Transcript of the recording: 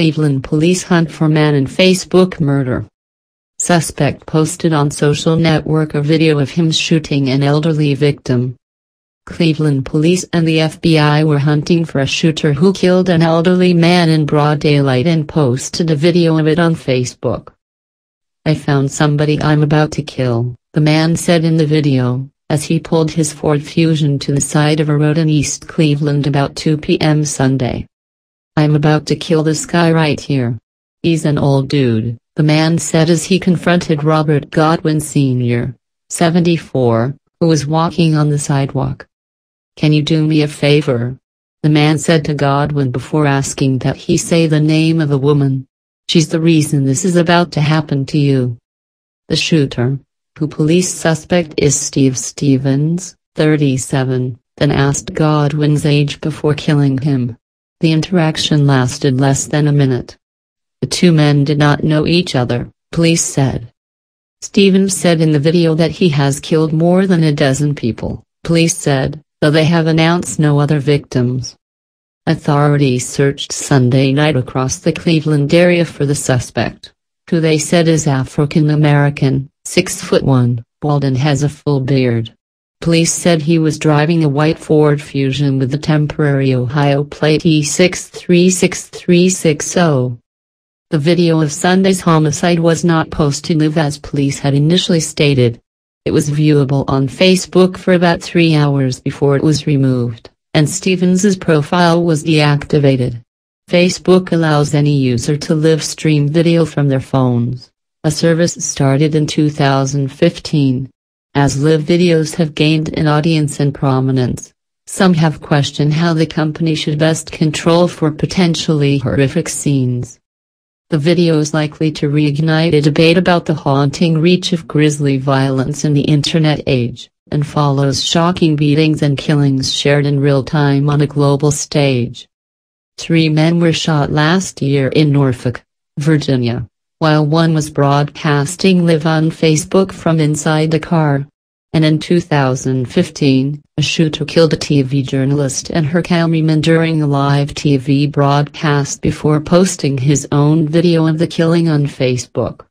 Cleveland police hunt for man in Facebook murder. Suspect posted on social network a video of him shooting an elderly victim. Cleveland police and the FBI were hunting for a shooter who killed an elderly man in broad daylight and posted a video of it on Facebook. I found somebody I'm about to kill, the man said in the video, as he pulled his Ford Fusion to the side of a road in East Cleveland about 2 p.m. Sunday. I'm about to kill this guy right here. He's an old dude, the man said as he confronted Robert Godwin Sr., 74, who was walking on the sidewalk. Can you do me a favor? The man said to Godwin before asking that he say the name of a woman. She's the reason this is about to happen to you. The shooter, who police suspect is Steve Stephens, 37, then asked Godwin's age before killing him. The interaction lasted less than a minute. The two men did not know each other, police said. Stephens said in the video that he has killed more than a dozen people, police said, though they have announced no other victims. Authorities searched Sunday night across the Cleveland area for the suspect, who they said is African American, 6 foot 1, bald and has a full beard. Police said he was driving a white Ford Fusion with the temporary Ohio plate E636360. The video of Sunday's homicide was not posted live as police had initially stated. It was viewable on Facebook for about three hours before it was removed, and Stephens's profile was deactivated. Facebook allows any user to live stream video from their phones, a service started in 2015. As live videos have gained an audience and prominence, some have questioned how the company should best control for potentially horrific scenes. The video is likely to reignite a debate about the haunting reach of grisly violence in the internet age, and follows shocking beatings and killings shared in real time on a global stage. Three men were shot last year in Norfolk, Virginia, while one was broadcasting live on Facebook from inside the car. And in 2015, a shooter killed a TV journalist and her cameraman during a live TV broadcast before posting his own video of the killing on Facebook.